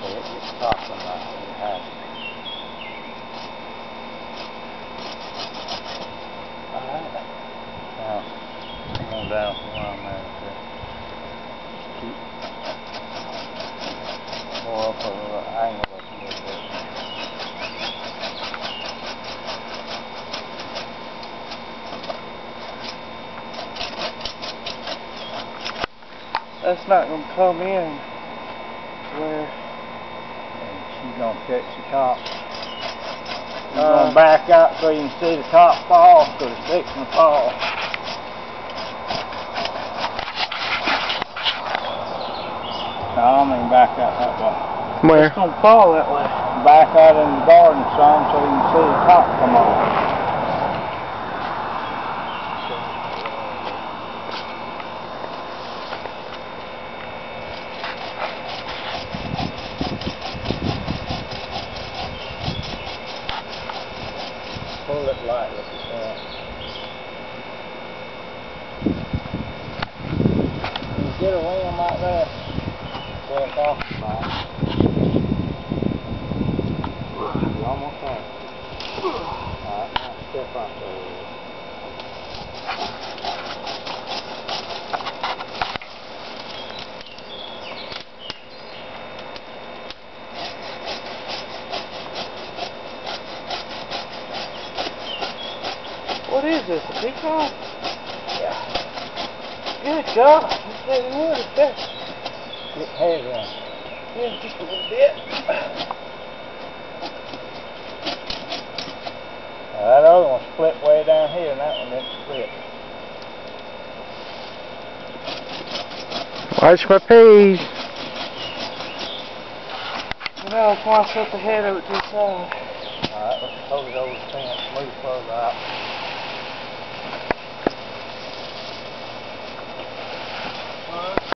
It gets caught. Alright. Now, come on down from where I'm at. Okay. Keep more up a little angle up a little bit. That's not gonna come in where And she's gonna catch the top. She's Uh, gonna back out so you can see the top fall, so it's fixing to fall. No, I don't mean back out that way. Where? It's gonna fall that way. Back out in the garden some so you can see the top come off. Pull it lightly if you get a rim like that, it off the back. You almost there. Alright, now step up there. What is this? A peacock? Yeah. Good God, it's heavy wood. It's that. Get heavy on. Yeah, just a little bit. Now, that other one split way down here and that one didn't split. Watch my peas. You know, that's why I set the head over to the side. Alright, let's hold it over